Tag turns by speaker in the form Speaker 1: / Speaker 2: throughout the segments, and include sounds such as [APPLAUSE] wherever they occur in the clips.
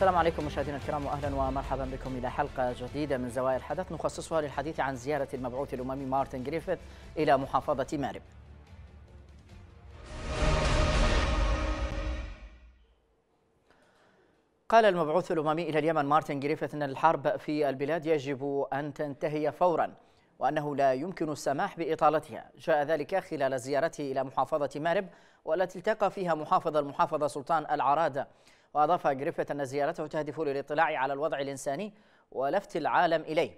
Speaker 1: السلام عليكم مشاهدينا الكرام واهلا ومرحبا بكم إلى حلقة جديدة من زوايا الحدث نخصصها للحديث عن زيارة المبعوث الأممي مارتن جريفيث إلى محافظة مارب. قال المبعوث الأممي إلى اليمن مارتن جريفيث إن الحرب في البلاد يجب أن تنتهي فورا وأنه لا يمكن السماح بإطالتها، جاء ذلك خلال زيارته إلى محافظة مارب والتي التقى فيها محافظ المحافظة سلطان العرادة. وأضاف جريفيث أن زيارته تهدف للاطلاع على الوضع الإنساني ولفت العالم إليه.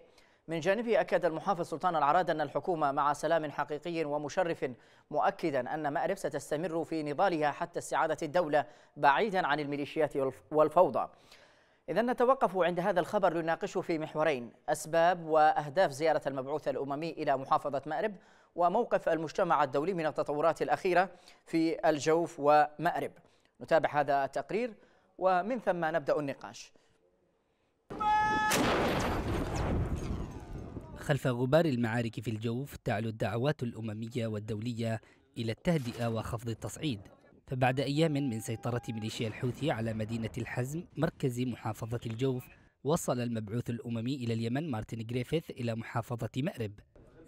Speaker 1: من جانبه أكد المحافظ سلطان العراد أن الحكومة مع سلام حقيقي ومشرف مؤكدا أن مأرب ستستمر في نضالها حتى استعادة الدولة بعيدا عن الميليشيات والفوضى. إذا نتوقف عند هذا الخبر لنناقشه في محورين أسباب وأهداف زيارة المبعوث الأممي إلى محافظة مأرب وموقف المجتمع الدولي من التطورات الأخيرة في الجوف ومأرب. نتابع هذا التقرير ومن ثم نبدأ النقاش.
Speaker 2: خلف غبار المعارك في الجوف تعلو الدعوات الأممية والدولية إلى التهدئة وخفض التصعيد. فبعد أيام من سيطرة ميليشيا الحوثي على مدينة الحزم مركز محافظة الجوف وصل المبعوث الأممي إلى اليمن مارتن جريفيث إلى محافظة مأرب.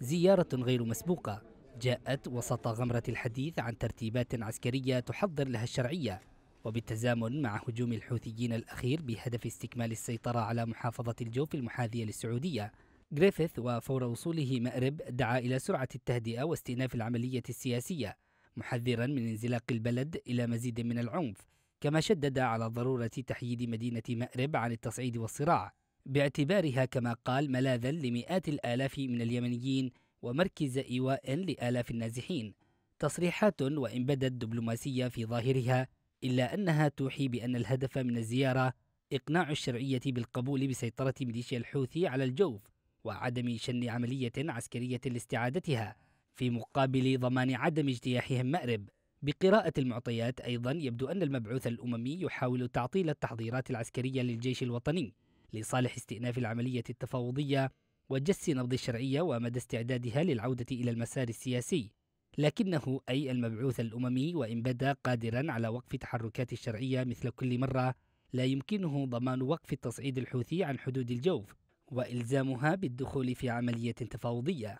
Speaker 2: زيارة غير مسبوقة. جاءت وسط غمرة الحديث عن ترتيبات عسكرية تحضر لها الشرعية. وبالتزامن مع هجوم الحوثيين الأخير بهدف استكمال السيطرة على محافظة الجوف المحاذية للسعودية. جريفيث وفور وصوله مأرب دعا إلى سرعة التهدئة واستئناف العملية السياسية محذرا من انزلاق البلد إلى مزيد من العنف كما شدد على ضرورة تحييد مدينة مأرب عن التصعيد والصراع. باعتبارها كما قال ملاذا لمئات الآلاف من اليمنيين ومركز إيواء لآلاف النازحين. تصريحات وإن بدت دبلوماسية في ظاهرها إلا أنها توحي بأن الهدف من الزيارة إقناع الشرعية بالقبول بسيطرة ميليشيا الحوثي على الجوف وعدم شن عملية عسكرية لاستعادتها في مقابل ضمان عدم اجتياحهم مأرب. بقراءة المعطيات أيضا يبدو أن المبعوث الأممي يحاول تعطيل التحضيرات العسكرية للجيش الوطني لصالح استئناف العملية التفاوضية وجس نبض الشرعية ومدى استعدادها للعودة إلى المسار السياسي. لكنه أي المبعوث الأممي وإن بدا قادرا على وقف تحركات الشرعية مثل كل مرة لا يمكنه ضمان وقف التصعيد الحوثي عن حدود الجوف وإلزامها بالدخول في عملية تفاوضية.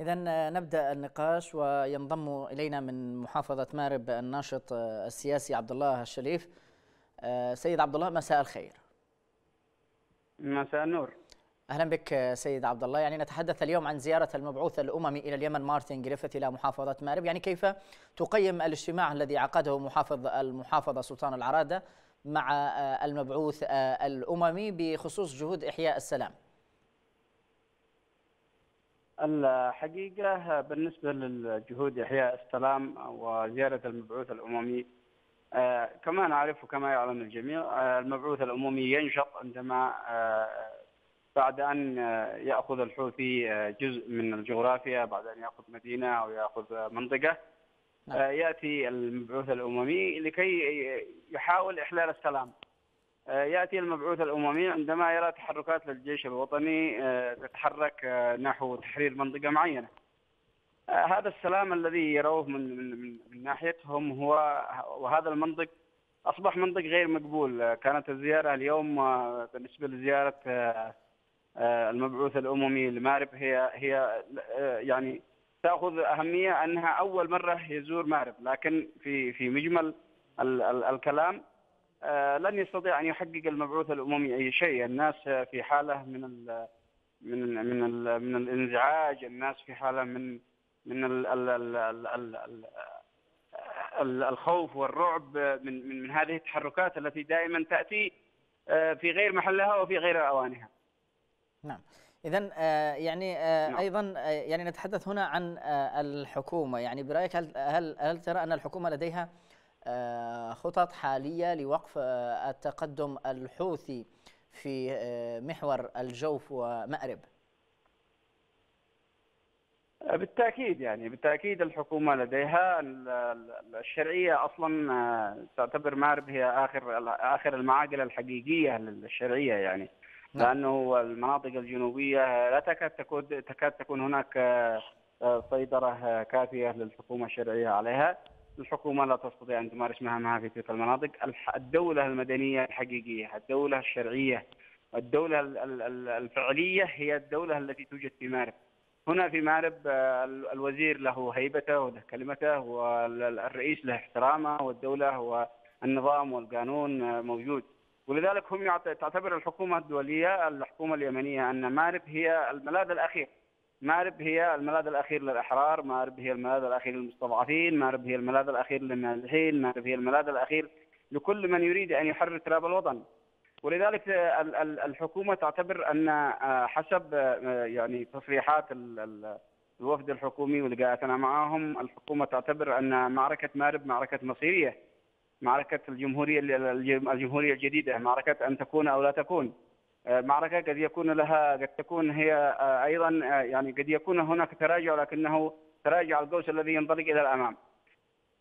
Speaker 1: إذا نبدأ النقاش وينضم إلينا من محافظة مارب الناشط السياسي عبد الله الشريف. سيد عبد الله مساء الخير.
Speaker 3: مساء النور.
Speaker 1: أهلا بك سيد عبد الله. يعني نتحدث اليوم عن زيارة المبعوث الأممي إلى اليمن مارتن جريفيث إلى محافظة مارب. يعني كيف تقيم الاجتماع الذي عقده محافظ المحافظة سلطان العرادة مع المبعوث الأممي بخصوص جهود إحياء السلام؟
Speaker 3: الحقيقة بالنسبة للجهود إحياء السلام وزيارة المبعوث الأممي كما نعرف وكما يعلم الجميع المبعوث الأممي ينشط عندما بعد أن يأخذ الحوثي جزء من الجغرافيا بعد أن يأخذ مدينة أو يأخذ منطقة نعم. يأتي المبعوث الأممي لكي يحاول إحلال السلام. يأتي المبعوث الأممي عندما يرى تحركات للجيش الوطني تتحرك نحو تحرير منطقة معينة. هذا السلام الذي يروه من من من ناحيتهم هو وهذا المنطق أصبح منطق غير مقبول. كانت الزيارة اليوم بالنسبة لزيارة المبعوث الأممي لمارب هي هي يعني تأخذ أهمية أنها أول مرة يزور مارب لكن في في مجمل ال ال الكلام لن يستطيع أن يحقق المبعوث الأممي أي شيء، الناس في حالة من ال من ال من ال من الانزعاج، الناس في حالة من من ال ال ال ال ال ال الخوف والرعب من من هذه التحركات التي دائما تأتي في غير محلها وفي غير أوانها.
Speaker 1: نعم. اذا يعني نعم. أيضا يعني نتحدث هنا عن الحكومة. يعني برأيك هل هل هل ترى أن الحكومة لديها خطط حالية لوقف التقدم الحوثي في محور الجوف ومأرب؟
Speaker 3: بالتأكيد يعني بالتأكيد الحكومة لديها الشرعية أصلا تعتبر مأرب هي آخر آخر المعاقل الحقيقية للشرعية يعني. لأنه المناطق الجنوبية لا تكاد تكون تكاد تكون هناك سيطرة كافية للحكومة الشرعية عليها. الحكومة لا تستطيع أن تمارس مهامها في تلك المناطق. الدولة المدنية الحقيقية الدولة الشرعية الدولة الفعلية هي الدولة التي توجد في مارب. هنا في مارب آه، الوزير له هيبته وله كلمته والرئيس له احترامه والدولة والنظام والقانون آه، موجود. ولذلك هم تعتبر الحكومة الدولية الحكومة اليمنية أن مارب هي الملاذ الأخير. مارب هي الملاذ الأخير للأحرار مارب هي الملاذ الأخير للمستضعفين مارب هي الملاذ الأخير للنازحين مارب هي الملاذ الأخير لكل من يريد أن يحرر تراب الوطن. ولذلك الحكومة تعتبر أن آه، حسب آه، يعني تصريحات الوفد الحكومي ولقاءاتنا معهم الحكومة تعتبر أن معركة مارب معركة مصيرية. معركة الجمهورية الجمهورية الجديدة معركة أن تكون أو لا تكون. آه، معركة قد يكون لها قد تكون هي أيضا يعني قد يكون هناك تراجع لكنه تراجع القوس الذي ينطلق إلى الأمام.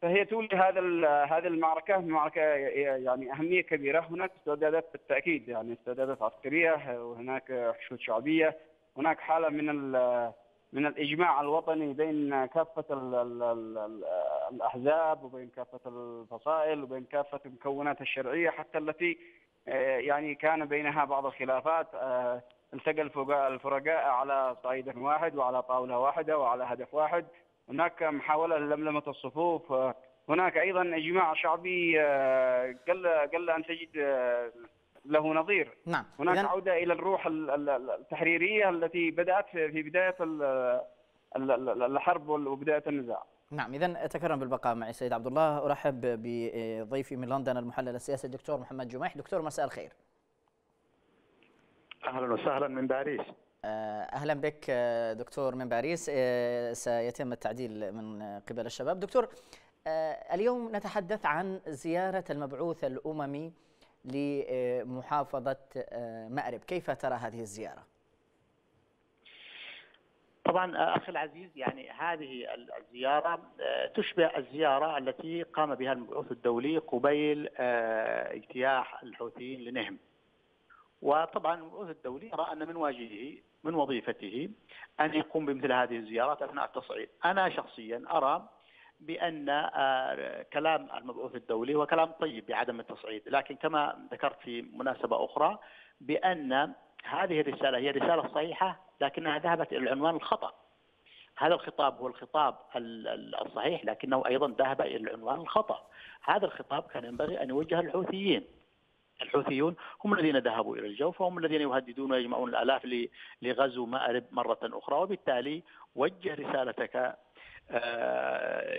Speaker 3: فهي تولي هذا هذه المعركة معركة يعني أهمية كبيرة. هناك استعدادات بالتأكيد يعني استعدادات عسكرية وهناك حشود شعبية. هناك حالة من من الإجماع الوطني بين كافة الأحزاب وبين كافة الفصائل وبين كافة المكونات الشرعية حتى التي يعني كان بينها بعض الخلافات التقى الفرقاء على صعيد واحد وعلى طاولة واحدة وعلى هدف واحد. هناك محاولة للملمة الصفوف هناك أيضا إجماع شعبي آه، قل قل أن تجد آه، له نظير.
Speaker 1: نعم.
Speaker 3: هناك إذن... عودة إلى الروح التحريرية التي بدأت في بداية الحرب وبداية النزاع.
Speaker 1: نعم. اذا تكرم بالبقاء معي سيد عبد الله. أرحب بضيفي من لندن المحلل السياسي الدكتور محمد جميح دكتور مساء الخير.
Speaker 4: أهلا وسهلا من باريس.
Speaker 1: آه، أهلا بك آه، دكتور من باريس. آه، سيتم التعديل من قبل الشباب. دكتور اليوم نتحدث عن زيارة المبعوث الأممي لمحافظة مأرب. كيف ترى هذه الزيارة؟
Speaker 4: طبعا أخي العزيز يعني هذه الزيارة تشبه الزيارة التي قام بها المبعوث الدولي قبيل اجتياح الحوثيين لنهم. وطبعا المبعوث الدولي يرى أن من واجبه من وظيفته أن يقوم بمثل هذه الزيارات أثناء التصعيد. أنا شخصيا أرى بأن آه، كلام المبعوث الدولي هو كلام طيب بعدم التصعيد، لكن كما ذكرت في مناسبة أخرى بأن هذه الرسالة هي رسالة صحيحة لكنها ذهبت إلى العنوان الخطأ. هذا الخطاب هو الخطاب الصحيح لكنه أيضا ذهب إلى العنوان الخطأ. هذا الخطاب كان ينبغي أن يوجه للحوثيين الحوثيون هم الذين ذهبوا إلى الجوف وهم الذين يهددون ويجمعون الألاف لغزو مأرب مرة أخرى وبالتالي وجه رسالتك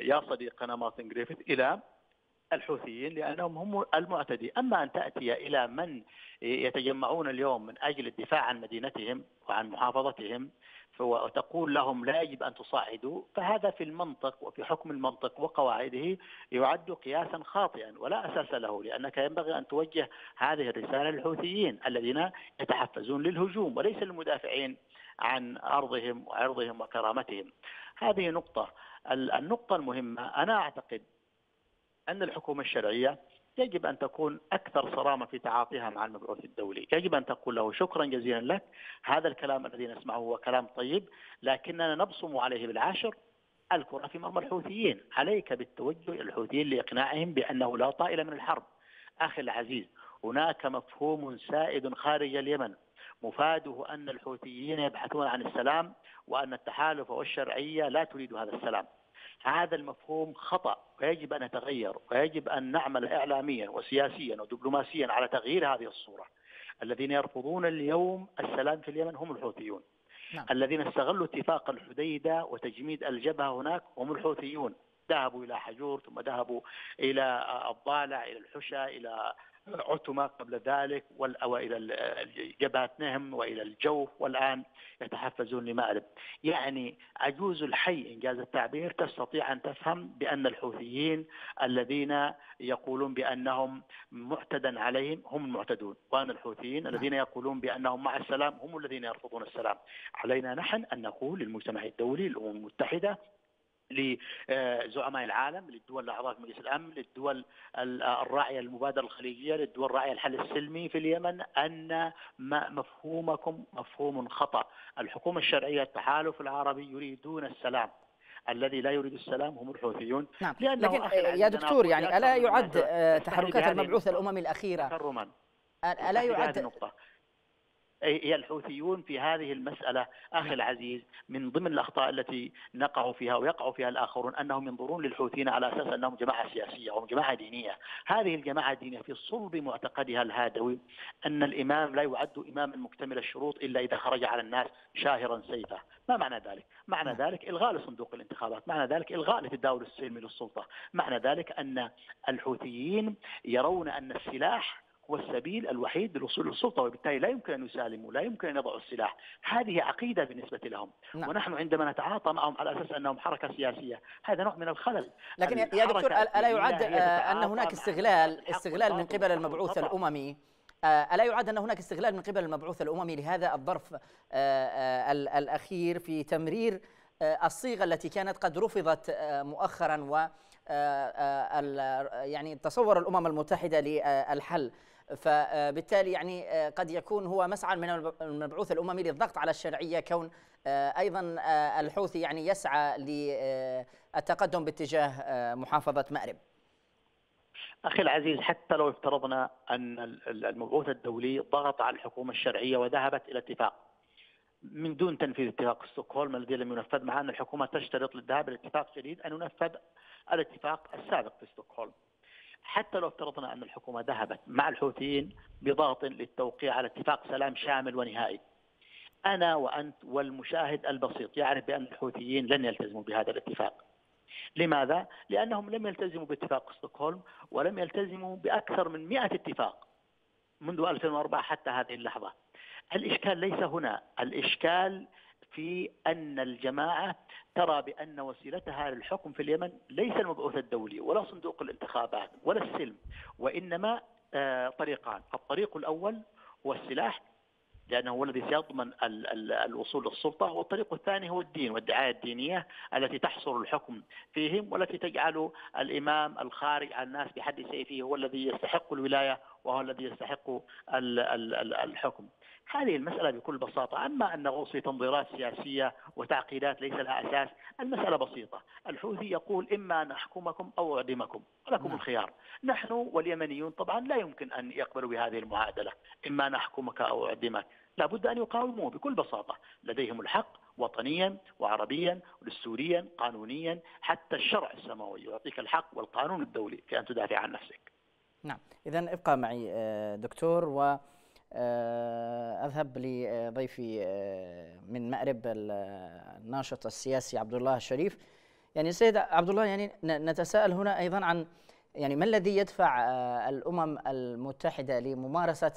Speaker 4: يا صديقنا مارتن جريفيث إلى الحوثيين لأنهم هم المعتدي، أما أن تأتي إلى من يتجمعون اليوم من أجل الدفاع عن مدينتهم وعن محافظتهم وتقول لهم لا يجب أن تصعدوا فهذا في المنطق وفي حكم المنطق وقواعده يعد قياسا خاطئا ولا أساس له لأنك ينبغي أن توجه هذه الرسالة للحوثيين الذين يتحفزون للهجوم وليس للمدافعين عن أرضهم وعرضهم وكرامتهم. هذه نقطة، النقطة المهمة أنا أعتقد أن الحكومة الشرعية يجب أن تكون أكثر صرامة في تعاطيها مع المبعوث الدولي. يجب أن تقول له شكرا جزيلا لك هذا الكلام الذي نسمعه هو كلام طيب لكننا نبصم عليه بالعاشر الكرة في مرمى الحوثيين. عليك بالتوجه إلى الحوثيين لإقناعهم بأنه لا طائل من الحرب. أخي العزيز هناك مفهوم سائد خارج اليمن. مفاده أن الحوثيين يبحثون عن السلام وأن التحالف والشرعية لا تريد هذا السلام. هذا المفهوم خطأ ويجب أن يتغير ويجب أن نعمل إعلاميا وسياسيا ودبلوماسيا على تغيير هذه الصورة. الذين يرفضون اليوم السلام في اليمن هم الحوثيون. نعم. الذين استغلوا اتفاق الحديدة وتجميد الجبهة هناك هم الحوثيون. ذهبوا إلى حجور ثم ذهبوا إلى الضالع إلى الحشا إلى عتمة قبل ذلك وإلى جبهة نهم وإلى الجوف والآن يتحفزون لمأرب يعني عجوز الحي إنجاز التعبير تستطيع أن تفهم بأن الحوثيين الذين يقولون بأنهم معتدا عليهم هم المعتدون وأن الحوثيين نعم. الذين يقولون بأنهم مع السلام هم الذين يرفضون السلام علينا نحن أن نقول للمجتمع الدولي الأمم المتحدة لزعماء العالم للدول الأعضاء في مجلس الأمن للدول الراعية للمبادره الخليجية للدول الراعية للحل السلمي في اليمن أن مفهومكم مفهوم خطأ. الحكومة الشرعية التحالف العربي يريدون السلام. الذي لا يريد السلام هم الحوثيون.
Speaker 1: نعم لكن يا دكتور يعني ألا يعد تحركات المبعوث الأممي الأخيرة؟
Speaker 4: تكرما
Speaker 1: ألا يعد
Speaker 4: نقطة هي الحوثيون في هذه المسألة. أخي العزيز من ضمن الأخطاء التي نقع فيها ويقع فيها الآخرون أنهم ينظرون للحوثيين على أساس أنهم جماعة سياسية أو جماعة دينية. هذه الجماعة الدينية في صلب معتقدها الهادوي أن الإمام لا يعد إماما مكتمل الشروط إلا إذا خرج على الناس شاهرا سيفه ما معنى ذلك؟ معنى ذلك إلغاء لصندوق الانتخابات. معنى ذلك إلغاء للتداول السلمي للسلطة. معنى ذلك أن الحوثيين يرون أن السلاح هو السبيل الوحيد للوصول للسلطه وبالتالي لا يمكن أن يسالموا، لا يمكن أن يضعوا السلاح، هذه عقيدة بالنسبة لهم، نعم. ونحن عندما نتعاطى معهم على أساس أنهم حركة سياسية، هذا نوع من الخلل.
Speaker 1: لكن يا دكتور ألا يعد أن هناك استغلال استغلال من قبل المبعوث الأممي؟ ألا يعد أن هناك استغلال من قبل المبعوث الأممي لهذا الظرف الأخير في تمرير الصيغة التي كانت قد رفضت مؤخرا و يعني تصور الأمم المتحدة للحل. فبالتالي يعني آه، قد يكون هو مسعى من المبعوث الاممي للضغط على الشرعية كون آه، أيضا آه، الحوثي يعني يسعى للتقدم باتجاه محافظة مأرب.
Speaker 4: أخي العزيز حتى لو افترضنا أن المبعوث الدولي ضغط على الحكومة الشرعية وذهبت إلى اتفاق من دون تنفيذ اتفاق ستوكهولم الذي لم ينفذ مع أن الحكومة تشترط للذهاب إلى اتفاق جديد أن ينفذ الاتفاق السابق في ستوكهولم. حتى لو افترضنا أن الحكومة ذهبت مع الحوثيين بضغط للتوقيع على اتفاق سلام شامل ونهائي. أنا وأنت والمشاهد البسيط يعرف بأن الحوثيين لن يلتزموا بهذا الاتفاق. لماذا؟ لأنهم لم يلتزموا باتفاق ستوكهولم ولم يلتزموا بأكثر من 100 اتفاق منذ 2004 حتى هذه اللحظة. الإشكال ليس هنا. الإشكال في أن الجماعة ترى بأن وسيلتها للحكم في اليمن ليس المبعوث الدولي ولا صندوق الانتخابات ولا السلم وإنما آه، طريقان. الطريق الأول هو السلاح لأنه هو الذي سيضمن الوصول للسلطة والطريق الثاني هو الدين والدعاية الدينية التي تحصر الحكم فيهم والتي تجعل الإمام الخارج على الناس بحد سيفه هو الذي يستحق الولاية وهو الذي يستحق الحكم. هذه المسألة بكل بساطة. أما أن نغوص في تنظيرات سياسية وتعقيدات ليس لها أساس المسألة بسيطة. الحوثي يقول إما نحكمكم أو أعدمكم. ولكم نعم. الخيار. نحن واليمنيون طبعا لا يمكن أن يقبلوا بهذه المعادلة. إما نحكمك أو أعدمك. لابد أن يقاوموا بكل بساطة. لديهم الحق وطنيا وعربيا ودستوريا قانونيا. حتى الشرع السماوي يعطيك الحق والقانون الدولي في أن تدافع عن نفسك.
Speaker 1: نعم. إذا ابقى معي آه، دكتور و آه، أذهب لضيفي آه، من مأرب الناشط السياسي عبد الله الشريف. يعني سيد عبد الله يعني نتساءل هنا أيضا عن يعني ما الذي يدفع آه، الأمم المتحدة لممارسة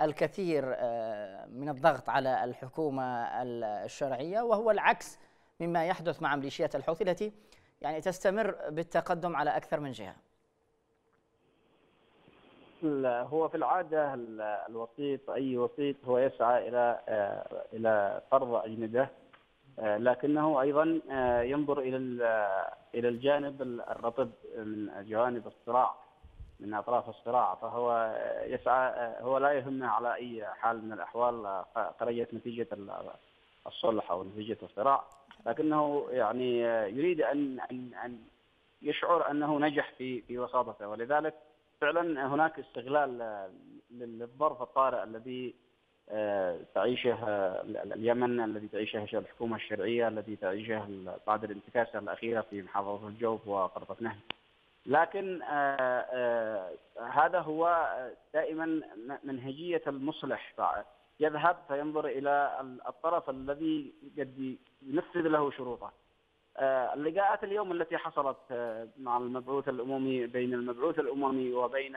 Speaker 1: الكثير من الضغط على الحكومة الشرعية وهو العكس مما يحدث مع ميليشيات الحوثي التي يعني تستمر بالتقدم على أكثر من جهة
Speaker 3: هو في العادة الوسيط أي وسيط هو يسعى إلى آه، إلى فرض أجندة آه، لكنه أيضا آه، ينظر إلى إلى الجانب الرطب من جوانب الصراع من أطراف الصراع. فهو يسعى هو لا يهمه على أي حال من الأحوال خرجت نتيجة الصلح أو نتيجة الصراع. لكنه يعني يريد أن أن أن يشعر أنه نجح في في وساطته. ولذلك فعلا هناك استغلال آه، للظرف الطارئ الذي آه، تعيشه آه، اليمن الذي تعيشه الحكومة الشرعية الذي تعيشه بعد الانتكاسة الأخيرة في محافظة الجوف وقرطه نهر. لكن هذا هو دائما منهجيه المصلح يذهب فينظر إلى الطرف الذي قد ينفذ له شروطه. آه، اللقاءات اليوم التي حصلت آه، مع المبعوث الأممي بين المبعوث الأممي وبين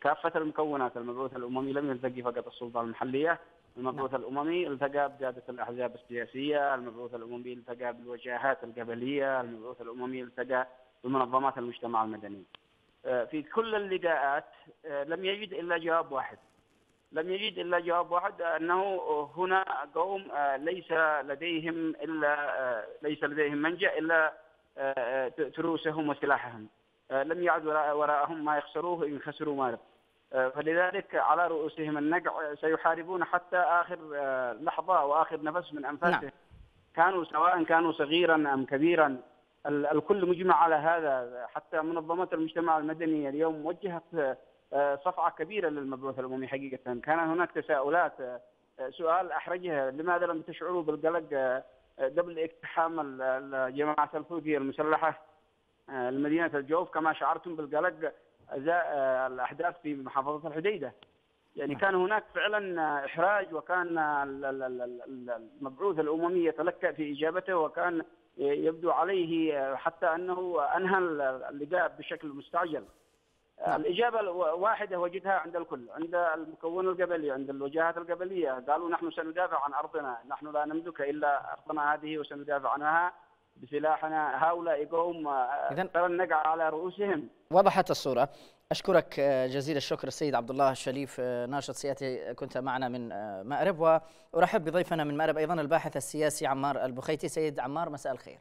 Speaker 3: كافة المكونات المبعوث الأممي لم يلتقي فقط السلطة المحلية المبعوث نعم. الأممي التقى بقياده الأحزاب السياسية، المبعوث الأممي التقى بالوجهات القبليه، المبعوث الأممي التقى بمنظمات المجتمع المدني. آه، في كل اللقاءات لم يجد إلا جواب واحد لم يجد إلا جواب واحد أنه هنا قوم آه، ليس لديهم إلا آه، ليس لديهم منجا إلا آه، تروسهم وسلاحهم. لم يعد وراءهم ما يخسروه ان خسروا مالا فلذلك على رؤوسهم النقع سيحاربون حتى آخر لحظة واخر نفس من أنفاسهم. نعم. كانوا سواء كانوا صغيرا أم كبيرا الكل مجمع على هذا. حتى منظمات المجتمع المدني اليوم وجهت صفعة كبيرة للمبعوث الأممي حقيقة. كان هناك تساؤلات. سؤال أحرجها لماذا لم تشعروا بالقلق قبل اقتحام الجماعة الحوثية المسلحة؟ لمدينة الجوف كما شعرتم بالقلق ازاء الأحداث في محافظة الحديدة. يعني كان هناك فعلا إحراج وكان المبعوث الأممي يتلكأ في إجابته وكان يبدو عليه حتى أنه أنهى اللقاء بشكل مستعجل. نعم. الإجابة واحدة وجدها عند الكل عند المكون القبلي عند الوجهات القبلية. قالوا نحن سندافع عن أرضنا نحن لا نملك إلا أرضنا هذه وسندافع عنها بسلاحنا. هؤلاء قوم ترى النقع على رؤوسهم.
Speaker 1: وضحت الصورة. أشكرك جزيل الشكر السيد عبد الله الشريف ناشط سياسي كنت معنا من مأرب. وأرحب بضيفنا من مأرب أيضا الباحث السياسي عمار البخيتي. سيد عمار مساء الخير.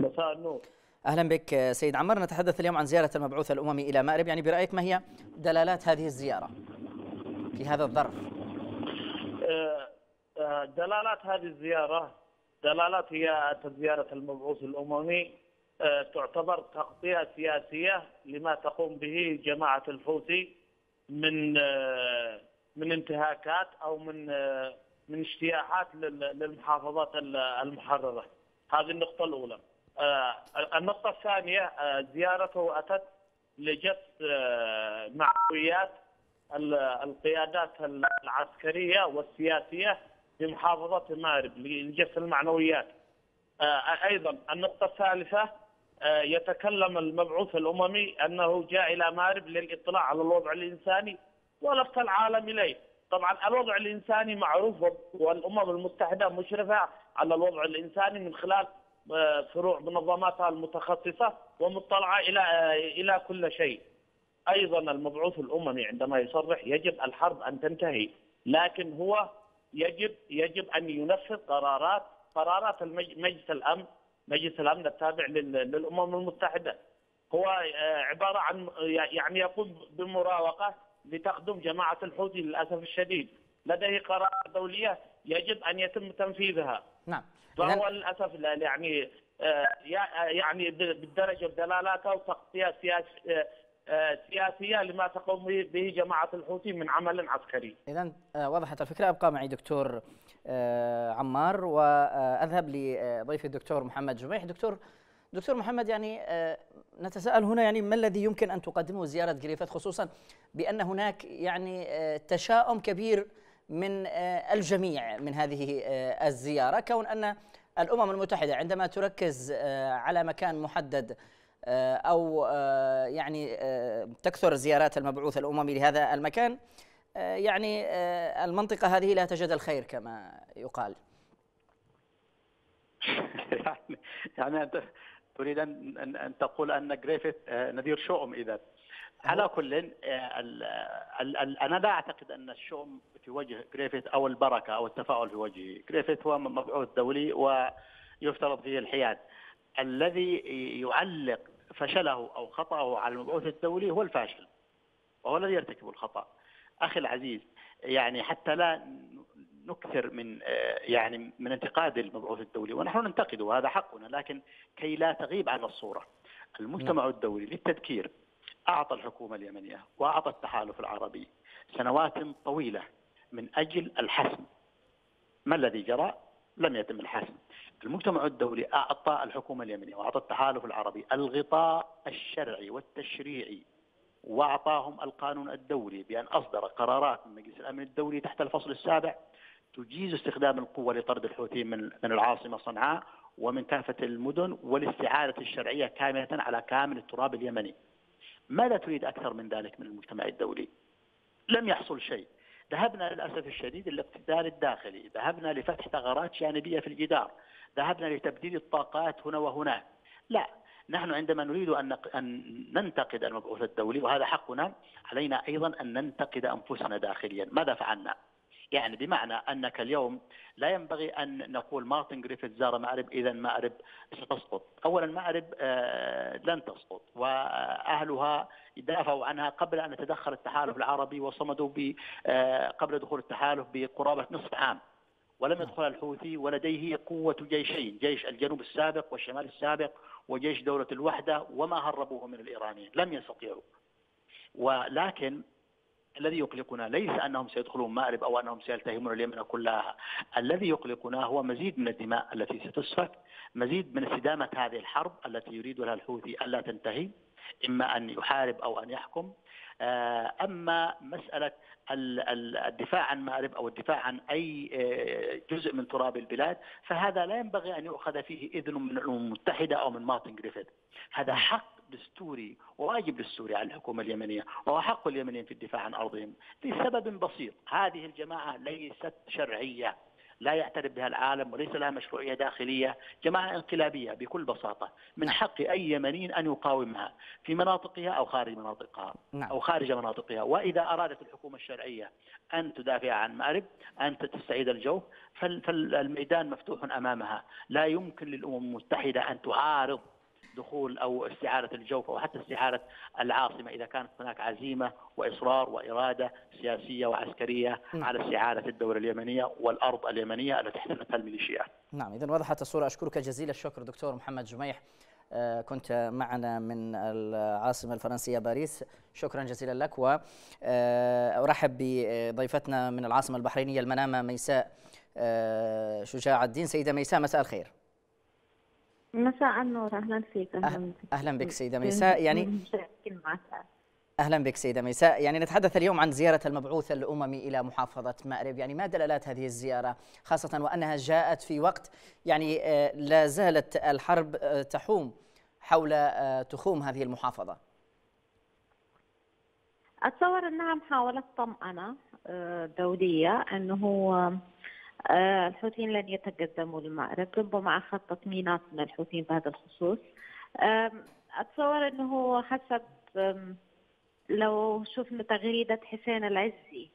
Speaker 5: مساء النور.
Speaker 1: أهلا بك سيد عمار نتحدث اليوم عن زيارة المبعوث الأممي إلى مأرب. يعني برأيك ما هي دلالات هذه الزيارة في هذا الظرف؟
Speaker 5: دلالات هذه الزيارة دلالات هي زيارة المبعوث الأممي. تعتبر تغطية سياسية لما تقوم به جماعة الحوثي من من انتهاكات أو من من اجتياحات للمحافظات المحررة. هذه النقطة الأولى. آه، النقطة الثانية آه، زيارته أتت لجس آه، معنويات القيادات العسكرية والسياسية في محافظة مارب لجس المعنويات. أيضا النقطة الثالثة يتكلم المبعوث الأممي أنه جاء إلى مارب للإطلاع على الوضع الإنساني ولفت العالم إليه. طبعا الوضع الإنساني معروف والأمم المتحدة مشرفة على الوضع الإنساني من خلال فروع منظماتها المتخصصة ومطلعة إلى إلى كل شيء. أيضا المبعوث الأممي عندما يصرح يجب الحرب أن تنتهي لكن هو يجب يجب أن ينفذ قرارات قرارات مجلس الأمن مجلس الأمن التابع للأمم المتحدة. هو آه، عبارة عن يعني يقوم بمراوغة لتقدم جماعة الحوثي للأسف الشديد. لديه قرارات دولية يجب أن يتم تنفيذها.
Speaker 1: نعم.
Speaker 5: فهو للأسف يعني آه، يعني بالدرجة بدلالاته وتغطيه سياسيه آه، سياسية لما تقوم به جماعة الحوثي من عمل عسكري.
Speaker 1: اذا آه، وضحت الفكرة. أبقى معي دكتور عمار وأذهب لضيفي الدكتور محمد جميح، دكتور دكتور محمد يعني نتساءل هنا يعني ما الذي يمكن أن تقدمه زيارة جريفيث خصوصا بأن هناك يعني تشاؤم كبير من آه، الجميع من هذه آه، الزيارة. كون أن الأمم المتحدة عندما تركز آه، على مكان محدد أو يعني تكثر زيارات المبعوث الأممي لهذا المكان يعني المنطقة هذه لا تجد الخير كما يقال. [LAUGHS]
Speaker 4: يعني أنت تريد أن تقول أن جريفيث نذير شؤم إذا على كل أنا لا أعتقد أن الشؤم في وجه جريفيث أو البركة أو التفاؤل في وجهه، جريفيث هو مبعوث دولي ويفترض فيه الحياد. الذي يعلق فشله أو خطأه على المبعوث الدولي هو الفاشل. وهو الذي يرتكب الخطأ. أخي العزيز يعني حتى لا نكثر من يعني من انتقاد المبعوث الدولي ونحن ننتقده وهذا حقنا لكن كي لا تغيب عن الصورة. المجتمع نعم. الدولي للتذكير أعطى الحكومة اليمنية وأعطى التحالف العربي سنوات طويلة من أجل الحسم. ما الذي جرى؟ لم يتم الحسم. المجتمع الدولي أعطى الحكومة اليمنية وأعطى التحالف العربي الغطاء الشرعي والتشريعي وأعطاهم القانون الدولي بأن أصدر قرارات من مجلس الأمن الدولي تحت الفصل السابع تجيز استخدام القوة لطرد الحوثيين من من العاصمة صنعاء ومن كافة المدن والاستعادة الشرعية كاملة على كامل التراب اليمني. ماذا تريد أكثر من ذلك من المجتمع الدولي؟ لم يحصل شيء. ذهبنا للأسف الشديد للاقتتال الداخلي. ذهبنا لفتح ثغرات جانبية في الجدار. ذهبنا لتبديل الطاقات هنا وهناك لا نحن عندما نريد أن ننتقد المبعوث الدولي وهذا حقنا علينا أيضا أن ننتقد أنفسنا داخليا. ماذا فعلنا؟ يعني بمعنى أنك اليوم لا ينبغي أن نقول مارتن جريفيث زار مأرب إذا مأرب ستسقط. أولا مأرب آه، لن تسقط وأهلها دافعوا عنها قبل أن يتدخل التحالف العربي وصمدوا آه، قبل دخول التحالف بقرابة نصف عام. ولم يدخل الحوثي ولديه قوة جيشين جيش الجنوب السابق والشمال السابق وجيش دولة الوحدة وما هربوه من الإيرانيين لم يستطيعوا. ولكن الذي يقلقنا ليس أنهم سيدخلون مأرب أو أنهم سيلتهمون اليمن كلها، الذي يقلقنا هو مزيد من الدماء التي ستسفك، مزيد من استدامة هذه الحرب التي يريد لها الحوثي ألا تنتهي، إما أن يحارب أو أن يحكم. آه، أما مسألة الدفاع عن مأرب أو الدفاع عن أي آه، جزء من تراب البلاد فهذا لا ينبغي أن يؤخذ فيه إذن من الأمم المتحدة أو من مارتن جريفيث. هذا حق دستوري وواجب دستوري على الحكومة اليمنية وهو حق اليمنيين في الدفاع عن أرضهم لسبب بسيط هذه الجماعة ليست شرعية لا يعترف بها العالم وليس لها مشروعية داخلية جماعة انقلابية بكل بساطة من نعم. حق أي يمني أن يقاومها في مناطقها أو خارج مناطقها نعم. أو خارج مناطقها وإذا أرادت الحكومة الشرعية أن تدافع عن مأرب أن تستعيد الجو فالميدان مفتوح أمامها لا يمكن للأمم المتحدة أن تعارض دخول أو استعارة الجوف أو حتى استعارة العاصمة إذا كانت هناك عزيمة وإصرار وإرادة سياسية وعسكرية. على استعاده الدولة اليمنية والأرض اليمنية التي احتلتها الميليشيات.
Speaker 1: نعم اذا وضحت الصورة. أشكرك جزيل الشكر دكتور محمد جميح. آه، كنت معنا من العاصمة الفرنسية باريس. شكرا جزيلا لك. وأرحب آه، بضيفتنا من العاصمة البحرينية المنامة ميساء آه، شجاع الدين. سيدة ميساء مساء الخير.
Speaker 6: مساء النور. أهلا فيك
Speaker 1: أهلا, أهلا بك سيدة ميساء. يعني أهلا بك سيدة ميساء. يعني نتحدث اليوم عن زيارة المبعوث الأممي إلى محافظة مأرب. يعني ما دلالات هذه الزيارة؟ خاصة وأنها جاءت في وقت يعني آه، لا زالت الحرب آه، تحوم حول تخوم هذه
Speaker 6: المحافظة. أتصور أنها محاولة طمأنة دولية أنه الحوثيين لن يتقدموا للمأرب ربما أخذ تطمينات من الحوثيين بهذا الخصوص. أتصور أنه حسب لو شفنا تغريدة حسين العزي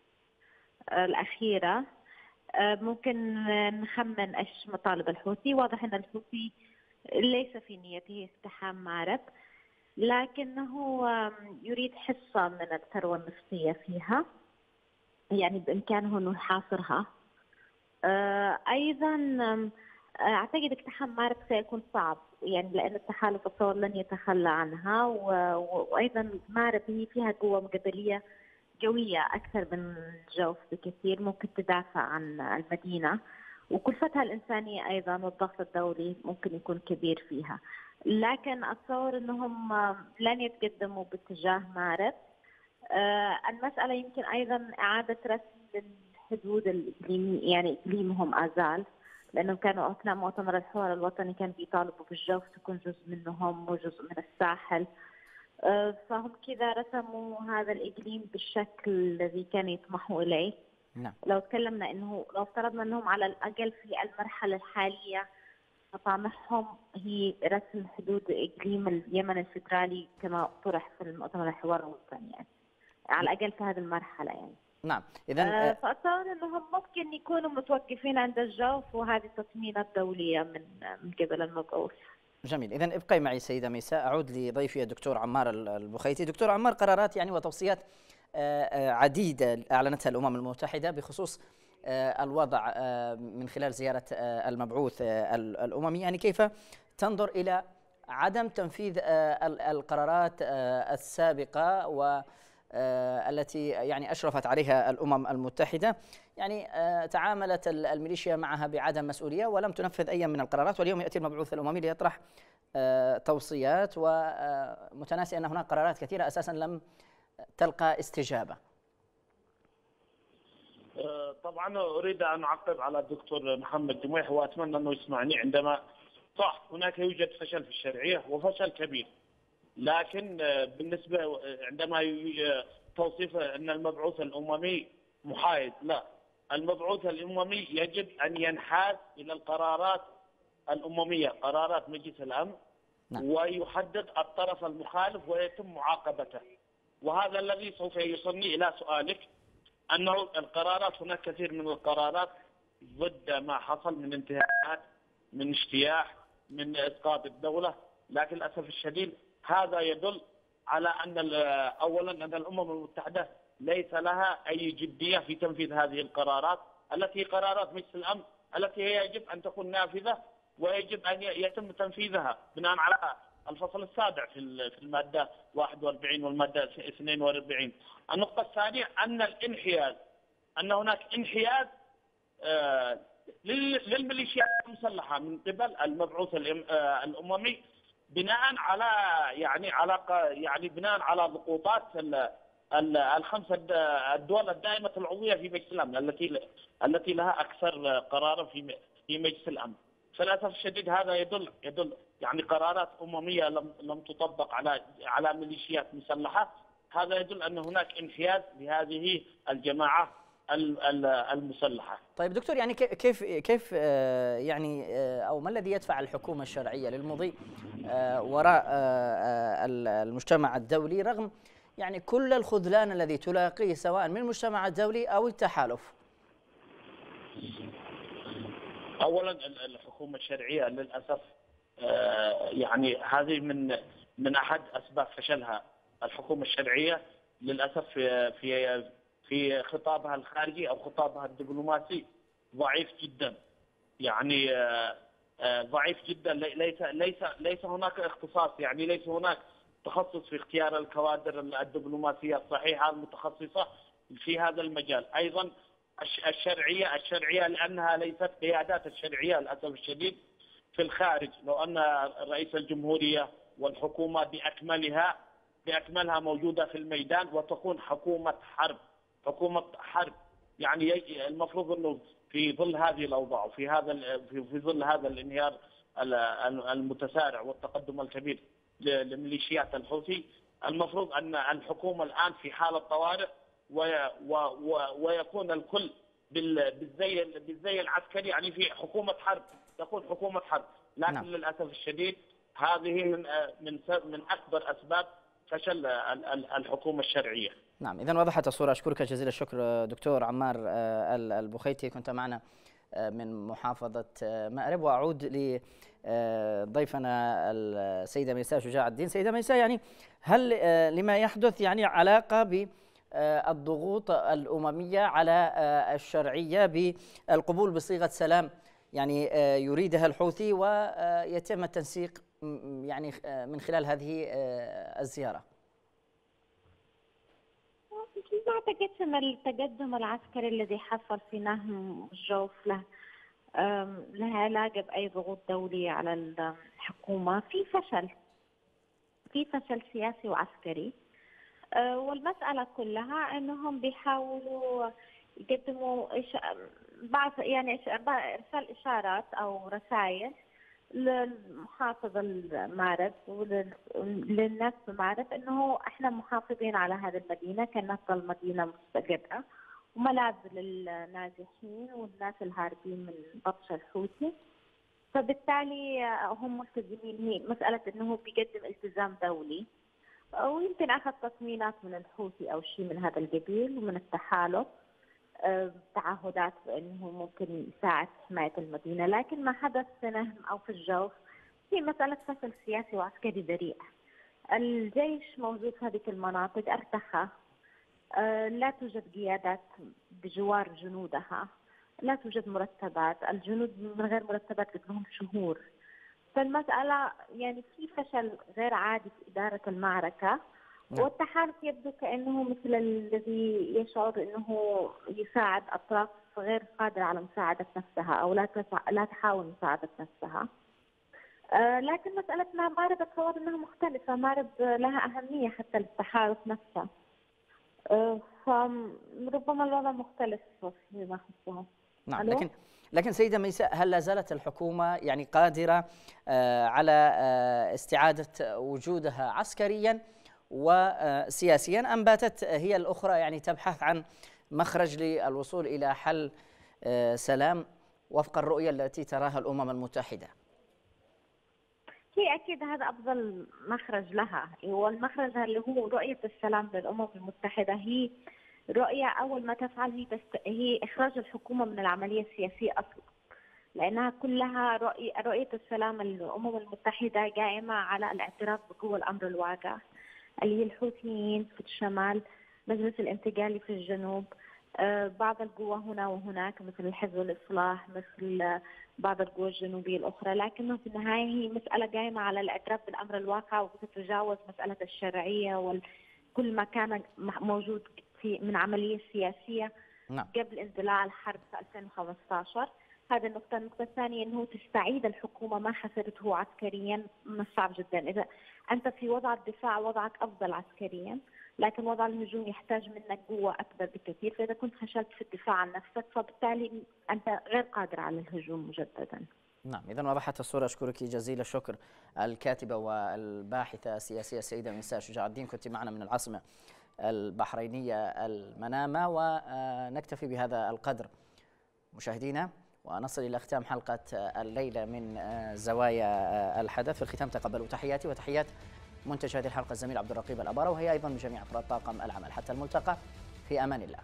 Speaker 6: آه، الأخيرة آه، ممكن نخمن إيش مطالب الحوثي. واضح إن الحوثي ليس في نيته اقتحام مأرب لكنه يريد حصة من الثروة النفطية فيها يعني بإمكانه أنه يحاصرها. آه، أيضا آه، أعتقد اقتحام مارك سيكون صعب يعني لأن التحالف الثور لن يتخلى عنها وأيضا مارب هي فيها قوة مقبليه قوية أكثر من الجوف بكثير ممكن تدافع عن المدينة وكلفتها الإنسانية أيضا والضغط الدولي ممكن يكون كبير فيها. لكن أتصور إنهم لن يتقدموا باتجاه مارب آه، المسألة يمكن أيضا إعادة رسم حدود يعني إقليمهم أزال لانهم كانوا أثناء مؤتمر الحوار الوطني كانوا بيطالبوا بالجوف تكون جزء منهم وجزء من الساحل. آه، فهم كذا رسموا هذا الإقليم بالشكل الذي كانوا يطمحوا إليه. نعم. لو تكلمنا انه لو افترضنا إنهم على الأقل في المرحلة الحالية مطامحهم هي رسم حدود إقليم اليمن الفدرالي كما طرح في المؤتمر الحوار الوطني يعني. على الأقل في هذه المرحلة يعني.
Speaker 1: نعم. اذا
Speaker 6: آه فاتصور إنهم ممكن يكونوا متوقفين عند الجوف وهذه تطمينات دوليه من من قبل المبعوث
Speaker 1: جميل. اذا ابقي معي سيدة ميساء. أعود لضيفي الدكتور عمار البخيتي. دكتور عمار قرارات يعني وتوصيات آه، آه، عديدة أعلنتها الأمم المتحدة بخصوص آه، الوضع من خلال زيارة المبعوث الاممي يعني كيف تنظر إلى عدم تنفيذ القرارات السابقة و آه، التي يعني أشرفت عليها الأمم المتحدة. يعني آه، تعاملت الميليشيا معها بعدم مسؤولية ولم تنفذ أي من القرارات واليوم يأتي المبعوث الأممي ليطرح آه، توصيات. ومتناسي أن هناك قرارات كثيرة أساسا لم تلقى استجابة.
Speaker 5: طبعا أريد أن أعقب على الدكتور محمد جميح وأتمنى أنه يسمعني عندما صح هناك يوجد فشل في الشرعية وفشل كبير. لكن آه، بالنسبة آه، عندما توصيف أن المبعوث الأممي محايد لا المبعوث الأممي يجب أن ينحاز إلى القرارات الأممية قرارات مجلس الأمن نعم. ويحدد الطرف المخالف ويتم معاقبته وهذا الذي سوف يوصلني إلى سؤالك أنه القرارات هناك كثير من القرارات ضد ما حصل من انتهاكات من اجتياح من إسقاط الدولة لكن للأسف الشديد هذا يدل على أن اولا أن الأمم المتحدة ليس لها أي جدية في تنفيذ هذه القرارات. التي قرارات مجلس الأمن التي هي يجب أن تكون نافذة ويجب أن يتم تنفيذها بناء على الفصل السابع في في المادة 41 والمادة 42 النقطة الثانية أن الانحياز أن هناك انحياز آه، للميليشيات المسلحة من قبل المبعوث آه، الأممي بناء على يعني على يعني بناء على ضغوطات الخمسة الدول الدائمة العضوية في مجلس الأمن التي التي لها أكثر قرارا في في مجلس الأمن. فللأسف الشديد هذا يدل يدل يعني قرارات أممية لم لم تطبق على على ميليشيات مسلحة. هذا يدل أن هناك انحياز لهذه الجماعة المسلحة.
Speaker 1: طيب دكتور يعني كيف كيف آه، يعني آه، أو ما الذي يدفع الحكومة الشرعية للمضي آه، وراء المجتمع الدولي رغم يعني كل الخذلان الذي تلاقيه سواء من المجتمع الدولي أو التحالف؟
Speaker 5: اولا الحكومة الشرعية للأسف يعني هذه من من أحد أسباب فشلها الحكومة الشرعية للأسف في في خطابها الخارجي أو خطابها الدبلوماسي. ضعيف جدا. يعني آه، آه، ضعيف جدا. ليس ليس ليس هناك اختصاص. يعني ليس هناك تخصص في اختيار الكوادر الدبلوماسية الصحيحة المتخصصة في هذا المجال. أيضا الشرعية الشرعية لأنها ليست قيادات الشرعية للأسف الشديد في الخارج. لو أن رئيس الجمهورية والحكومة بأكملها بأكملها موجودة في الميدان وتكون حكومة حرب. حكومة حرب. يعني المفروض إنه في ظل هذه الأوضاع وفي هذا في ظل هذا الانهيار المتسارع والتقدم الكبير لميليشيات الحوثي المفروض أن الحكومة الآن في حاله طوارئ ويكون الكل بالزي بالزي العسكري. يعني في حكومة حرب تكون حكومة حرب. لكن نعم. للأسف الشديد هذه من من من أكبر أسباب فشل الحكومة الشرعية.
Speaker 1: نعم إذا وضحت الصورة. أشكرك جزيل الشكر دكتور عمار آه، البخيتي. كنت معنا آه، من محافظة آه، مأرب. وأعود لضيفنا السيدة ميساء شجاع الدين. سيدة ميساء يعني هل لما يحدث يعني علاقة بالضغوط الأممية على الشرعية بالقبول بصيغة سلام يعني يريدها الحوثي ويتم التنسيق يعني من خلال هذه الزيارة؟
Speaker 6: ما أعتقدش إن التقدم العسكري الذي حصل في نهم الجوف له لها علاقة بأي ضغوط دولية على الحكومة. في فشل في فشل سياسي وعسكري. أه، والمسألة كلها أنهم بيحاولوا يقدموا بعض يعني إرسال إشارات أو رسائل للمحافظ المعرض وللناس المعرض إنه إحنا محافظين على هذه المدينة تظل مدينة مستقره وملاذ للنازحين والناس الهاربين من بطش الحوثي. فبالتالي هم ملتزمين. هي مسألة إنه بيقدم التزام دولي. ويمكن أخذ تصميمات من الحوثي أو شيء من هذا القبيل ومن التحالف. تعهدات بأنه ممكن يساعد في حماية المدينة لكن ما حدث في نهم أو في الجوف هي مسألة فشل سياسي وعسكري ذريع الجيش موجود في هذه المناطق أرتخى. آه، لا توجد قيادات بجوار جنودها لا توجد مرتبات. الجنود من غير مرتبات لهم شهور. فالمسألة يعني في فشل غير عادي في إدارة المعركة. نعم. والتحالف يبدو كأنه مثل الذي يشعر أنه يساعد أطراف غير قادرة على مساعدة نفسها أو لا لا تحاول مساعدة نفسها. آه لكن مسألة مارب أتصور أنها مختلفة. مارب لها أهمية حتى للتحالف نفسه. آه فربما الوضع مختلف فيما يخصها
Speaker 1: نعم ألو؟ لكن لكن سيدة ميساء هل لا زالت الحكومة يعني قادرة آه على استعادة وجودها عسكريا؟ وسياسيا أم باتت هي الأخرى يعني تبحث عن مخرج للوصول إلى حل آه، سلام وفق الرؤية التي تراها الأمم المتحدة.
Speaker 6: هي أكيد هذا أفضل مخرج لها. والمخرج اللي هو رؤية السلام للأمم المتحدة. هي رؤية أول ما تفعل هي, تست... هي إخراج الحكومة من العملية السياسية أصلا. لأنها كلها رؤية, رؤية السلام للأمم المتحدة قائمة على الاعتراف بقوة الأمر الواقع. اللي هي الحوثيين في الشمال مجلس الانتقالي في الجنوب. آه، بعض القوى هنا وهناك مثل الحزب الإصلاح مثل بعض القوى الجنوبية الأخرى. لكنه في النهاية هي مسألة قائمة على الاعتراف بالأمر الواقع وتتجاوز مسألة الشرعية وكل ما كان موجود في من عملية سياسية نعم. قبل اندلاع الحرب في 2015 هذا النقطة، النقطة الثانية أنه تستعيد الحكومة ما خسرته عسكريا من الصعب جدا، إذا أنت في وضع الدفاع وضعك أفضل عسكريا، لكن وضع الهجوم يحتاج منك قوة أكبر بكثير، فإذا كنت فشلت في الدفاع عن نفسك فبالتالي أنت غير قادر على الهجوم مجددا.
Speaker 1: نعم إذا وضحت الصورة. أشكرك جزيل الشكر. الكاتبة والباحثة السياسية السيدة منساء شجاع الدين كنت معنا من العاصمة البحرينية المنامة ونكتفي بهذا القدر. مشاهدينا ونصل إلى ختام حلقة الليلة من زوايا الحدث. في الختام تقبلوا تحياتي وتحيات منتج هذه الحلقة الزميل عبد الرقيب الأبارة وهي أيضا من جميع أفراد طاقم العمل. حتى الملتقى في أمان الله.